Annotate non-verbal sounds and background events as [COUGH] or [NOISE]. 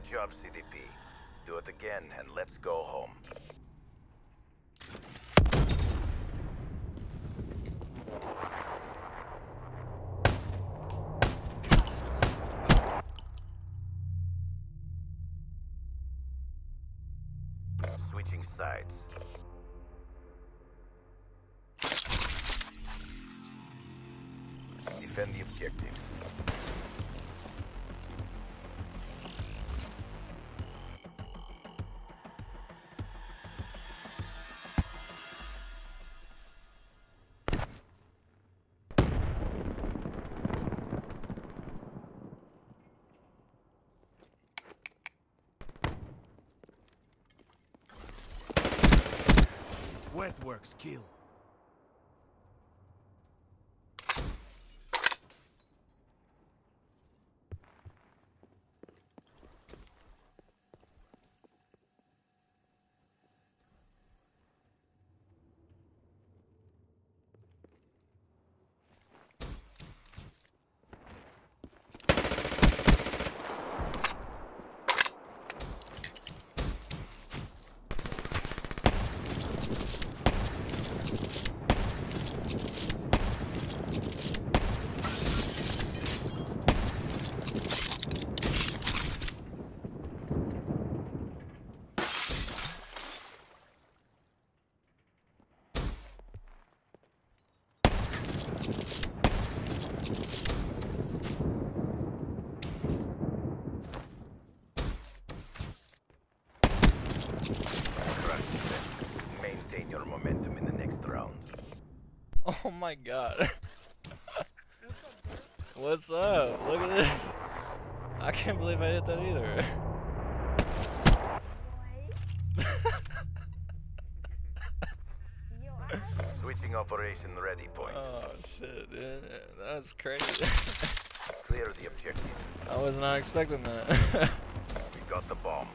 job, CDP. Do it again and let's go home. Switching sides. Defend the objectives. Wet works kill. Maintain your momentum in the next round. Oh my god. [LAUGHS] What's up? Look at this. I can't believe I hit that either. Switching operation ready point. oh shit, dude. That was crazy. [LAUGHS] Clear the objectives. I was not expecting that. We got the bomb.